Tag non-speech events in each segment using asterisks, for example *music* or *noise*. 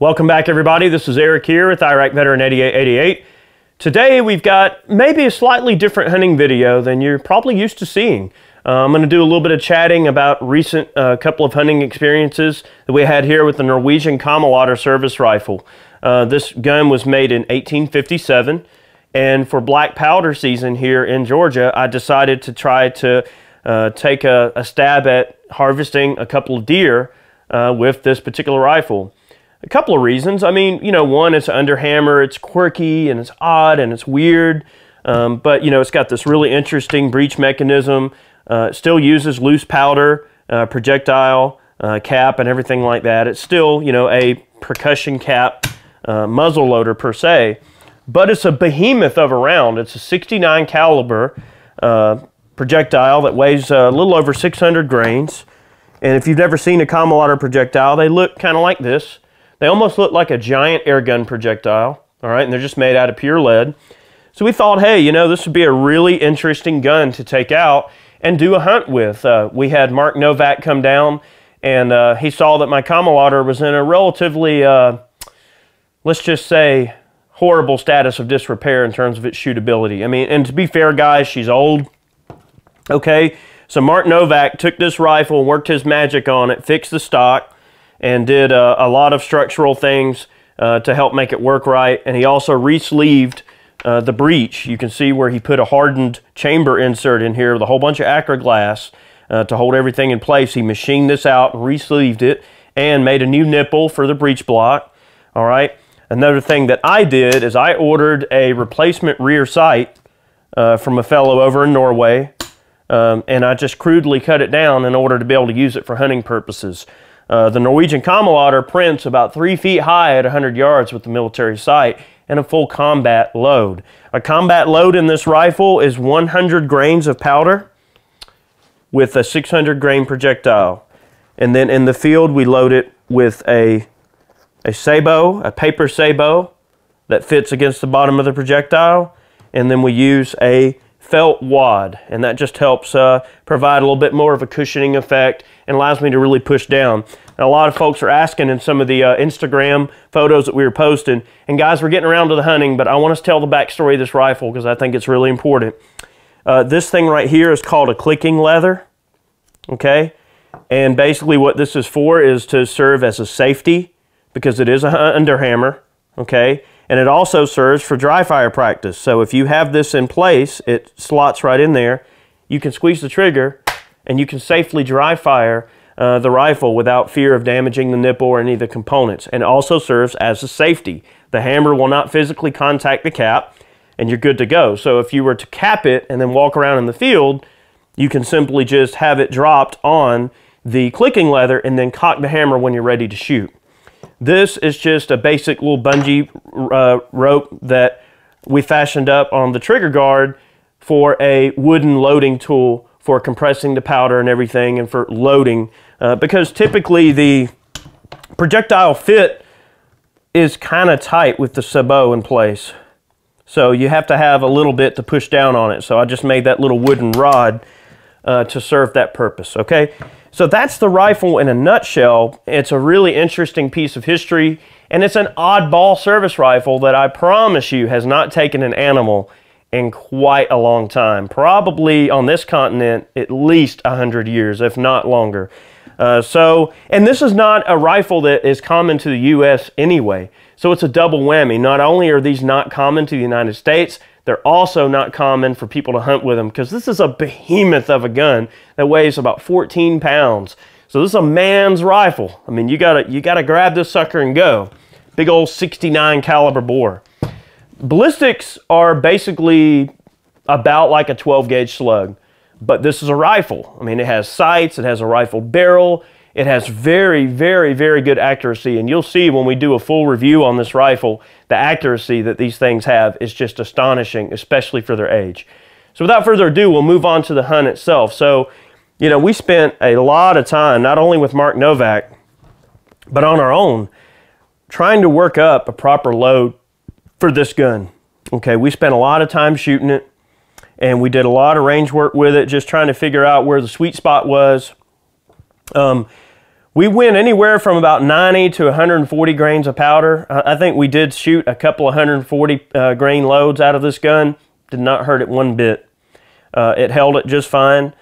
Welcome back, everybody. This is Eric here with Iraq Veteran 8888. Today we've got maybe a slightly different hunting video than you're probably used to seeing. Uh, I'm going to do a little bit of chatting about recent uh, couple of hunting experiences that we had here with the Norwegian Kammerlader service rifle. Uh, this gun was made in 1857, and for black powder season here in Georgia, I decided to try to uh, take a, a, stab at harvesting a couple of deer uh, with this particular rifle. A couple of reasons. I mean, you know, one, it's underhammer, it's quirky and it's odd and it's weird, um, but, you know, it's got this really interesting breech mechanism. Uh, it still uses loose powder, uh, projectile uh, cap, and everything like that. It's still, you know, a percussion cap uh, muzzle loader per se, but it's a behemoth of a round. It's a 69 caliber uh, projectile that weighs a little over 600 grains. And if you've never seen a Kammerlader projectile, they look kind of like this. They almost look like a giant air gun projectile, all right, and they're just made out of pure lead. So we thought, hey, you know, this would be a really interesting gun to take out and do a hunt with. Uh, we had Mark Novak come down, and uh, he saw that my Kammerlader was in a relatively, uh, let's just say, horrible status of disrepair in terms of its shootability. I mean, and to be fair, guys, she's old. Okay, so Mark Novak took this rifle, worked his magic on it, fixed the stock, and did uh, a lot of structural things uh, to help make it work right. And he also re-sleeved uh, the breech. You can see where he put a hardened chamber insert in here with a whole bunch of Acraglas uh, to hold everything in place. He machined this out and re-sleeved it and made a new nipple for the breech block. All right. Another thing that I did is I ordered a replacement rear sight uh, from a fellow over in Norway. Um, and I just crudely cut it down in order to be able to use it for hunting purposes. Uh, the Norwegian Kammerlader prints about three feet high at 100 yards with the military sight and a full combat load. A combat load in this rifle is 100 grains of powder with a 600 grain projectile. And then in the field, we load it with a, a sabot, a paper sabot that fits against the bottom of the projectile. And then we use a felt wad, and that just helps uh, provide a little bit more of a cushioning effect and allows me to really push down. And a lot of folks are asking in some of the uh, Instagram photos that we were posting, and guys, we're getting around to the hunting, but I want to tell the backstory of this rifle because I think it's really important. Uh, this thing right here is called a clicking leather, okay? And basically what this is for is to serve as a safety because it is a underhammer, okay? And it also serves for dry fire practice. So if you have this in place, it slots right in there. You can squeeze the trigger and you can safely dry fire uh, the rifle without fear of damaging the nipple or any of the components. And also serves as a safety. The hammer will not physically contact the cap and you're good to go. So if you were to cap it and then walk around in the field, you can simply just have it dropped on the clicking leather and then cock the hammer when you're ready to shoot. This is just a basic little bungee uh, rope that we fashioned up on the trigger guard for a wooden loading tool for compressing the powder and everything and for loading uh, because typically the projectile fit is kind of tight with the sabot in place. So you have to have a little bit to push down on it. So I just made that little wooden rod uh, to serve that purpose, okay? So that's the rifle in a nutshell. It's a really interesting piece of history, and it's an oddball service rifle that I promise you has not taken an animal in quite a long time. Probably on this continent, at least 100 years, if not longer. Uh, so, and this is not a rifle that is common to the U.S. anyway. So it's a double whammy. Not only are these not common to the United States, they're also not common for people to hunt with them because this is a behemoth of a gun that weighs about 14 pounds. So this is a man's rifle. I mean, you gotta you gotta grab this sucker and go. Big old 69 caliber bore. Ballistics are basically about like a 12 gauge slug, but this is a rifle. I mean, it has sights, it has a rifle barrel, it has very, very, very good accuracy, and you'll see when we do a full review on this rifle, the accuracy that these things have is just astonishing, especially for their age. So without further ado, we'll move on to the hunt itself. So, you know, we spent a lot of time, not only with Mark Novak, but on our own, trying to work up a proper load for this gun. Okay, we spent a lot of time shooting it, and we did a lot of range work with it, just trying to figure out where the sweet spot was. Um, we went anywhere from about 90 to 140 grains of powder. I think we did shoot a couple of 140 uh, grain loads out of this gun. Did not hurt it one bit. Uh, it held it just fine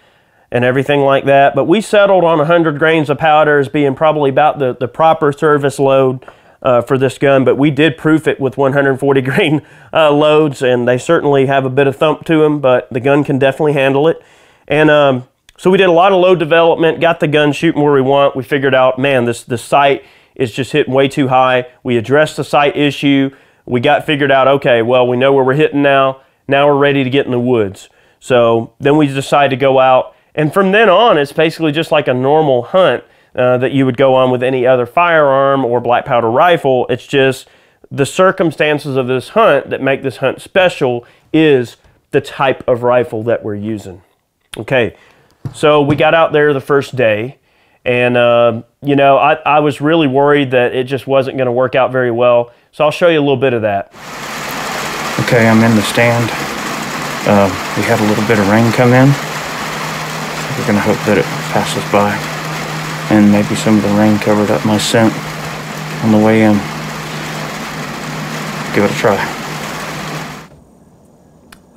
and everything like that. But we settled on 100 grains of powder as being probably about the, the proper service load uh, for this gun. But we did proof it with 140 *laughs* grain uh, loads, and they certainly have a bit of thump to them, but the gun can definitely handle it. And um, so we did a lot of load development, got the gun shooting where we want. We figured out, man, this the sight is just hitting way too high. We addressed the sight issue. We got figured out, okay, well, we know where we're hitting now. Now we're ready to get in the woods. So then we decide to go out and from then on, it's basically just like a normal hunt uh, that you would go on with any other firearm or black powder rifle. It's just the circumstances of this hunt that make this hunt special is the type of rifle that we're using. Okay, so we got out there the first day, and uh, you know, I, I was really worried that it just wasn't going to work out very well. So I'll show you a little bit of that. Okay, I'm in the stand. Uh, we had a little bit of rain come in. We're gonna hope that it passes by. And maybe some of the rain covered up my scent on the way in. Give it a try.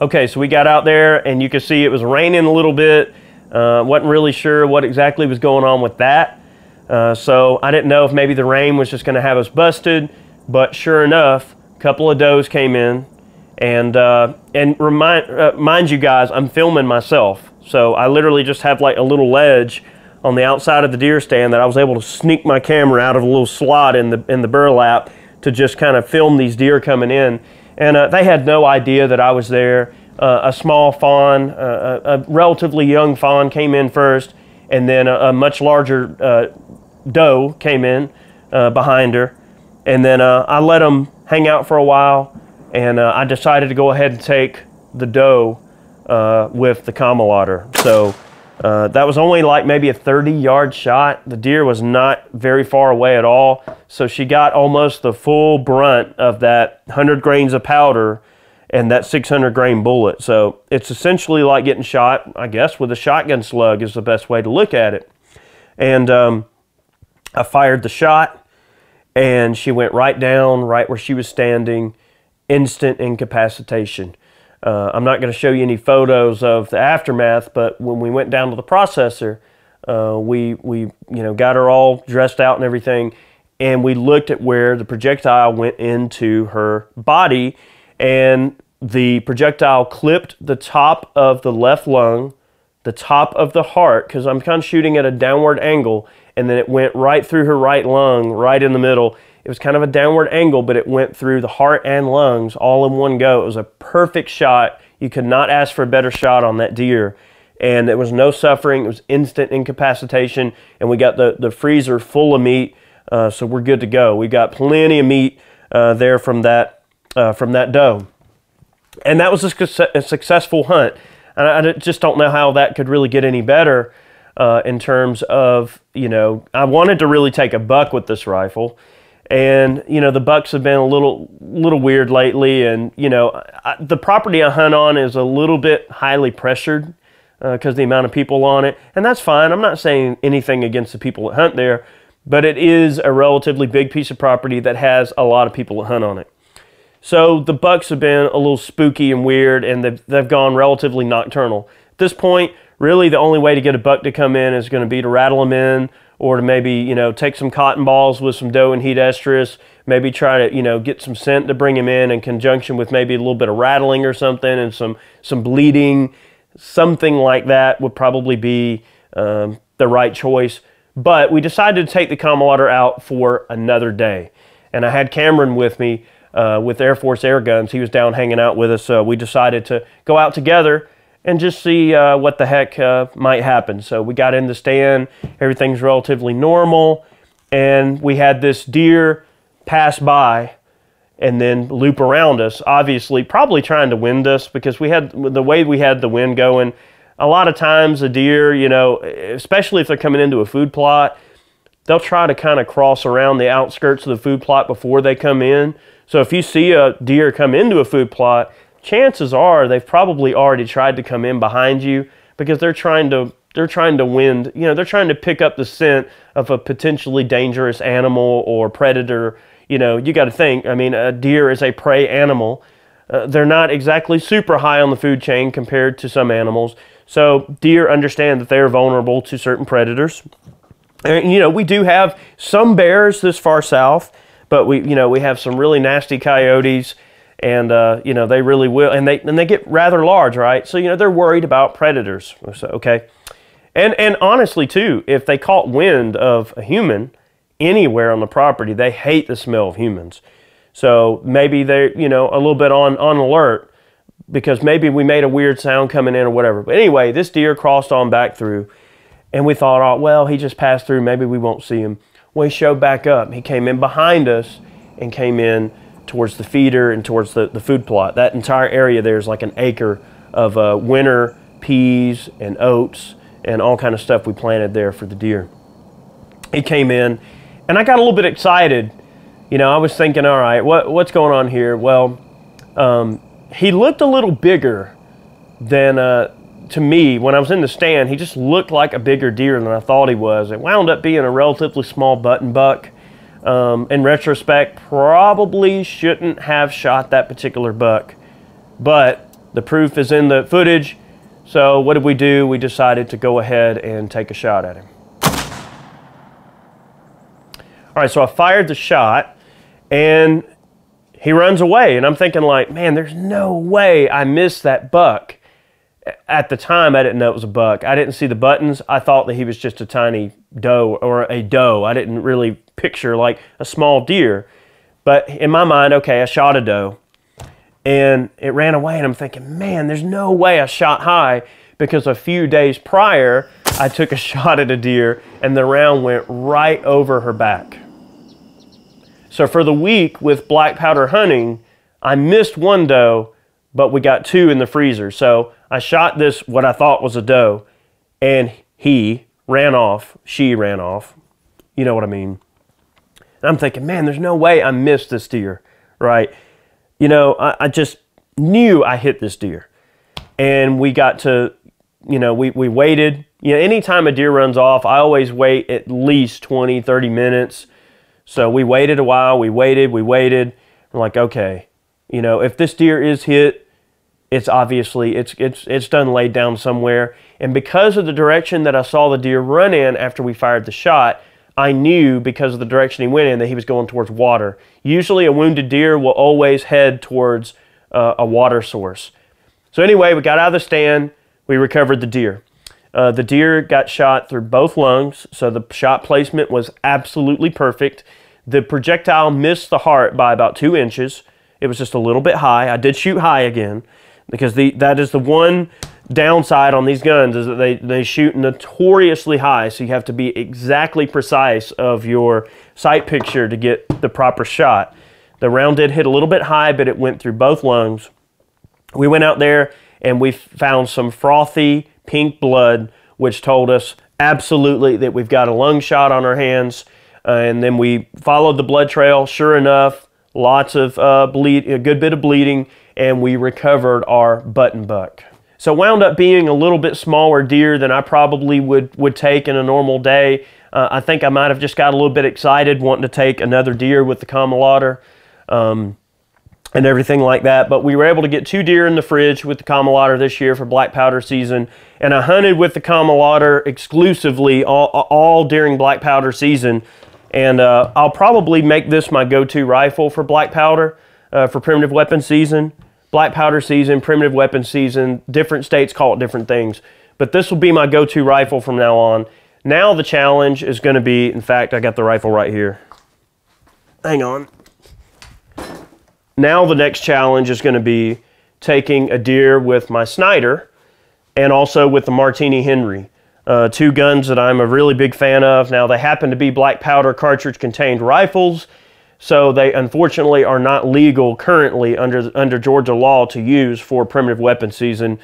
Okay, so we got out there and you can see it was raining a little bit. Uh, wasn't really sure what exactly was going on with that. Uh, so I didn't know if maybe the rain was just going to have us busted. But sure enough, a couple of does came in. And, uh, and remind, uh, mind you guys, I'm filming myself. So I literally just have like a little ledge on the outside of the deer stand that I was able to sneak my camera out of a little slot in the in the burlap to just kind of film these deer coming in. And uh, they had no idea that I was there. Uh, a small fawn, uh, a, a, relatively young fawn came in first, and then a, a much larger uh, doe came in uh, behind her. And then uh, I let them hang out for a while, and I decided to go ahead and take the doe uh, with the Kammerlader. So uh, that was only like maybe a 30 yard shot. The deer was not very far away at all. So she got almost the full brunt of that 100 grains of powder and that 600 grain bullet. So it's essentially like getting shot, I guess, with a shotgun slug is the best way to look at it. And um, I fired the shot and she went right down, right where she was standing, instant incapacitation. Uh, I'm not going to show you any photos of the aftermath, but when we went down to the processor, uh, we, we you know, got her all dressed out and everything, and we looked at where the projectile went into her body, and the projectile clipped the top of the left lung, the top of the heart, because I'm kind of shooting at a downward angle, and then it went right through her right lung, right in the middle, it was kind of a downward angle, but it went through the heart and lungs all in one go. It was a perfect shot. You could not ask for a better shot on that deer. And there was no suffering. It was instant incapacitation. And we got the, the freezer full of meat. Uh, so we're good to go. We got plenty of meat uh, there from that, uh, from that doe. And that was a, a successful hunt. And I just don't know how that could really get any better uh, in terms of, you know, I wanted to really take a buck with this rifle. And you know the bucks have been a little little weird lately. And you know I, the property i hunt on is a little bit highly pressured because uh, the amount of people on it. And that's fine. I'm not saying anything against the people that hunt there but it is a relatively big piece of property that has a lot of people that hunt on it so the bucks have been a little spooky and weird and they've, they've gone relatively nocturnal. At this point really the only way to get a buck to come in is going to be to rattle them in or to maybe you know take some cotton balls with some doe and heat estrus maybe try to you know get some scent to bring him in in conjunction with maybe a little bit of rattling or something and some some bleeding. Something like that would probably be um, the right choice. But we decided to take the Kammerlader out for another day. And I had Cameron with me uh, with Air Force air guns he was down hanging out with us so we decided to go out together and just see uh, what the heck uh, might happen. So we got in the stand, everything's relatively normal, and we had this deer pass by and then loop around us, obviously probably trying to wind us because we had the way we had the wind going. A lot of times a deer, you know, especially if they're coming into a food plot, they'll try to kind of cross around the outskirts of the food plot before they come in. So if you see a deer come into a food plot, chances are they've probably already tried to come in behind you because they're trying to they're trying to wind, you know, they're trying to pick up the scent of a potentially dangerous animal or predator. You know, you got to think. I mean, a deer is a prey animal. Uh, they're not exactly super high on the food chain compared to some animals. So deer understand that they're vulnerable to certain predators. And, you know, we do have some bears this far south, but we, you know, we have some really nasty coyotes and uh, you know they really will, and they and they get rather large, right? So you know they're worried about predators. So, okay, and and honestly too, if they caught wind of a human anywhere on the property, they hate the smell of humans. So maybe they're you know a little bit on on alert because maybe we made a weird sound coming in or whatever. But anyway, this deer crossed on back through, and we thought, oh well, he just passed through. Maybe we won't see him. Well, he showed back up. He came in behind us and came in towards the feeder and towards the, the food plot. That entire area there is like an acre of uh, winter peas and oats and all kind of stuff we planted there for the deer. He came in, and I got a little bit excited. You know, I was thinking, all right, what, what's going on here? Well, um, he looked a little bigger than uh, to me when I was in the stand. He just looked like a bigger deer than I thought he was. It wound up being a relatively small button buck. Um, in retrospect, probably shouldn't have shot that particular buck, but the proof is in the footage. So what did we do? We decided to go ahead and take a shot at him. All right, so I fired the shot and he runs away. And I'm thinking like, man, there's no way I missed that buck. At the time, I didn't know it was a buck. I didn't see the buttons. I thought that he was just a tiny doe or a doe. I didn't really picture like a small deer. But in my mind, okay, I shot a doe and it ran away. And I'm thinking, man, there's no way I shot high because a few days prior, I took a *laughs* shot at a deer and the round went right over her back. So for the week with black powder hunting, I missed one doe, but we got two in the freezer. So I shot this, what I thought was a doe, and he ran off. She ran off. You know what I mean? And I'm thinking, man, there's no way I missed this deer, right? You know, I, I just knew I hit this deer. And we got to, you know, we, we waited. You know, anytime a deer runs off, I always wait at least 20, 30 minutes. So we waited a while, we waited, we waited. We're like, okay, you know, if this deer is hit, it's obviously it's it's it's done laid down somewhere. And because of the direction that I saw the deer run in after we fired the shot, I knew because of the direction he went in that he was going towards water. Usually, a wounded deer will always head towards uh, a water source. So, anyway, we got out of the stand, we recovered the deer. Uh, the deer got shot through both lungs, so the shot placement was absolutely perfect. The projectile missed the heart by about two inches. It was just a little bit high. I did shoot high again because the, that is the one downside on these guns is that they, they shoot notoriously high, so you have to be exactly precise of your sight picture to get the proper shot. The round did hit a little bit high, but it went through both lungs. We went out there and we found some frothy pink blood, which told us absolutely that we've got a lung shot on our hands. Uh, and then we followed the blood trail. Sure enough, lots of uh, bleed, a good bit of bleeding, and we recovered our button buck. So wound up being a little bit smaller deer than I probably would, would take in a normal day. Uh, I think I might have just got a little bit excited wanting to take another deer with the Kammerlader um, and everything like that. But we were able to get two deer in the fridge with the Kammerlader this year for black powder season. And I hunted with the Kammerlader exclusively all, all during black powder season. And uh, I'll probably make this my go-to rifle for black powder uh, for primitive weapon season black powder season, primitive weapon season. Different states call it different things. But this will be my go-to rifle from now on. Now the challenge is going to be, in fact, I got the rifle right here. Hang on. Now the next challenge is going to be taking a deer with my Snider and also with the Martini Henry. Uh, two guns that I'm a really big fan of. Now they happen to be black powder cartridge contained rifles so they unfortunately are not legal currently under, under Georgia law to use for primitive weapon season,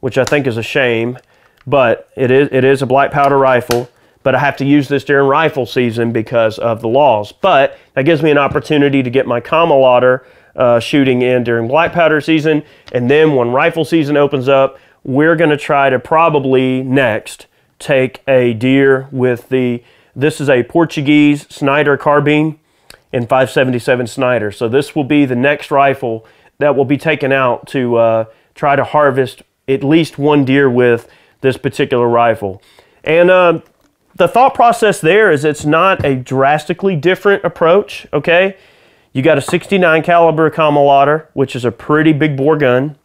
which I think is a shame. But it is, it is a black powder rifle, but I have to use this during rifle season because of the laws. But that gives me an opportunity to get my Kammerlader uh, shooting in during black powder season. And then when rifle season opens up, we're going to try to probably next take a deer with the, this is a Portuguese Snider carbine in 577 Snider. So this will be the next rifle that will be taken out to uh, try to harvest at least one deer with this particular rifle. And uh, the thought process there is it's not a drastically different approach, okay? You got a 69 caliber Kammerlader, which is a pretty big bore gun.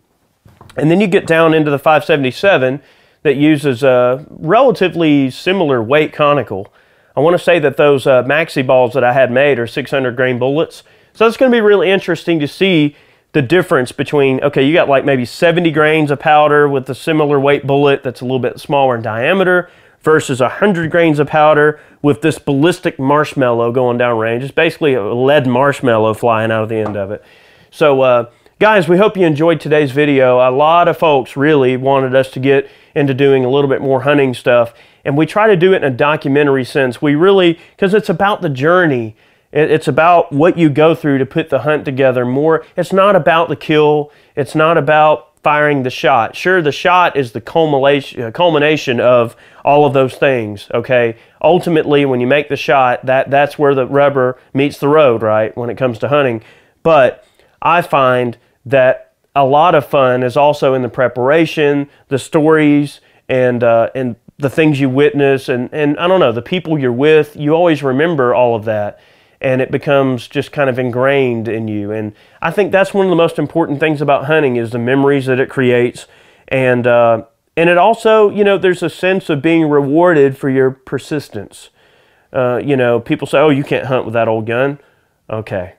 And then you get down into the 577 that uses a relatively similar weight conical. I want to say that those uh, maxi balls that I had made are 600 grain bullets. So it's going to be really interesting to see the difference between, okay, you got like maybe 70 grains of powder with a similar weight bullet that's a little bit smaller in diameter versus 100 grains of powder with this ballistic marshmallow going down range. It's basically a lead marshmallow flying out of the end of it. So, uh, guys, we hope you enjoyed today's video. A lot of folks really wanted us to get into doing a little bit more hunting stuff. And we try to do it in a documentary sense. We really, because it's about the journey. It's about what you go through to put the hunt together more. It's not about the kill. It's not about firing the shot. Sure, the shot is the culmination, uh, of all of those things, okay? Ultimately, when you make the shot, that, that's where the rubber meets the road, right, when it comes to hunting. But I find that a lot of fun is also in the preparation, the stories, and, uh, and the things you witness and, and I don't know, the people you're with, you always remember all of that and it becomes just kind of ingrained in you. And I think that's one of the most important things about hunting is the memories that it creates. And, uh, and it also, you know, there's a sense of being rewarded for your persistence. Uh, you know, people say, oh, you can't hunt with that old gun. Okay,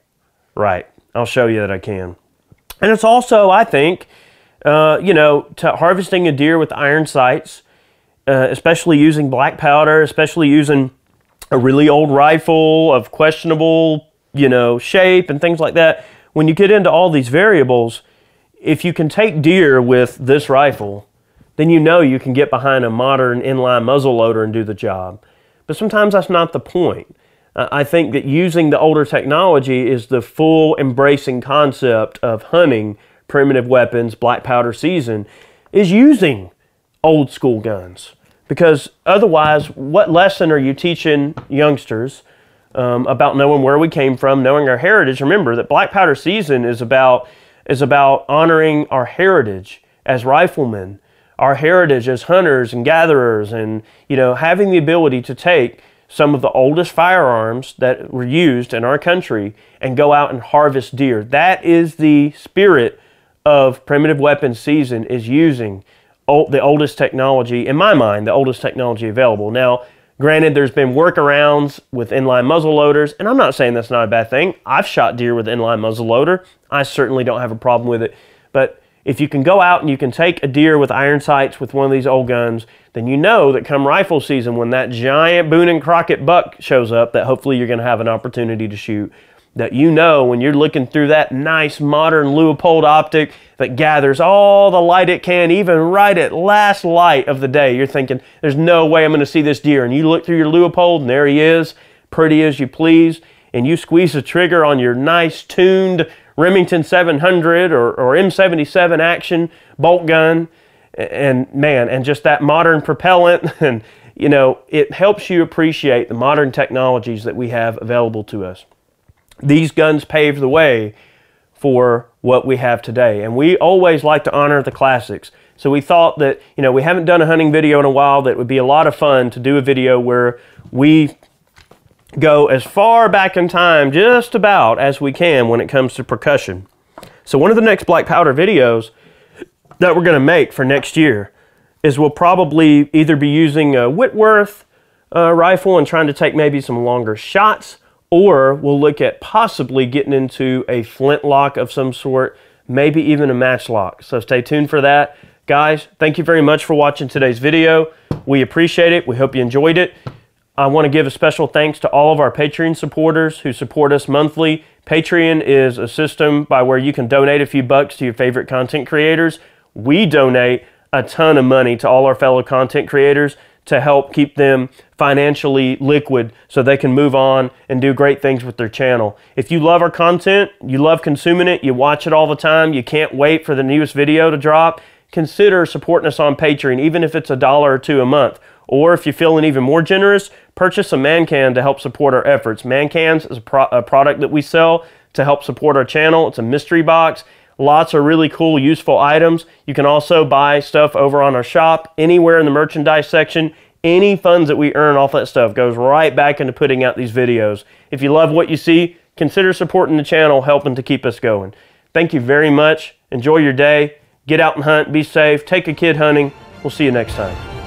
right. I'll show you that I can. And it's also, I think, uh, you know, to harvesting a deer with iron sights uh, especially using black powder, especially using a really old rifle of questionable, you know, shape and things like that. When you get into all these variables, if you can take deer with this rifle, then you know you can get behind a modern inline muzzleloader and do the job. But sometimes that's not the point. Uh, I think that using the older technology is the full embracing concept of hunting primitive weapons, black powder season, is using old school guns. Because otherwise, what lesson are you teaching youngsters um, about knowing where we came from, knowing our heritage? Remember that Black Powder Season is about is about honoring our heritage as riflemen, our heritage as hunters and gatherers, and you know having the ability to take some of the oldest firearms that were used in our country and go out and harvest deer. That is the spirit of primitive weapons season is using old, the oldest technology, in my mind, the oldest technology available. Now, granted, there's been workarounds with inline muzzle loaders, and I'm not saying that's not a bad thing. I've shot deer with inline muzzle loader. I certainly don't have a problem with it. But if you can go out and you can take a deer with iron sights with one of these old guns, then you know that come rifle season, when that giant Boone and Crockett buck shows up, that hopefully you're going to have an opportunity to shoot, that you know when you're looking through that nice modern Leupold optic that gathers all the light it can, even right at last light of the day, you're thinking, there's no way I'm going to see this deer. And you look through your Leupold and there he is, pretty as you please, and you squeeze the trigger on your nice tuned Remington 700 or, or M77 action bolt gun. And man, and just that modern propellant *laughs* and you know, it helps you appreciate the modern technologies that we have available to us these guns paved the way for what we have today. And we always like to honor the classics. So we thought that, you know, we haven't done a hunting video in a while, that would be a lot of fun to do a video where we go as far back in time just about as we can when it comes to percussion. So one of the next black powder videos that we're going to make for next year is we'll probably either be using a Whitworth uh, rifle and trying to take maybe some longer shots or we'll look at possibly getting into a flintlock of some sort, maybe even a matchlock. So stay tuned for that. Guys, thank you very much for watching today's video. We appreciate it. We hope you enjoyed it. I want to give a special thanks to all of our Patreon supporters who support us monthly. Patreon is a system by where you can donate a few bucks to your favorite content creators. We donate a ton of money to all our fellow content creators to help keep them financially liquid so they can move on and do great things with their channel. If you love our content, you love consuming it, you watch it all the time, you can't wait for the newest video to drop, consider supporting us on Patreon, even if it's a dollar or two a month. Or if you're feeling even more generous, purchase a man can to help support our efforts. Man cans is a, pro- a product that we sell to help support our channel. It's a mystery box. Lots of really cool, useful items. You can also buy stuff over on our shop, anywhere in the merchandise section. Any funds that we earn off that stuff goes right back into putting out these videos. If you love what you see, consider supporting the channel, helping to keep us going. Thank you very much. Enjoy your day. Get out and hunt. Be safe. Take a kid hunting. We'll see you next time.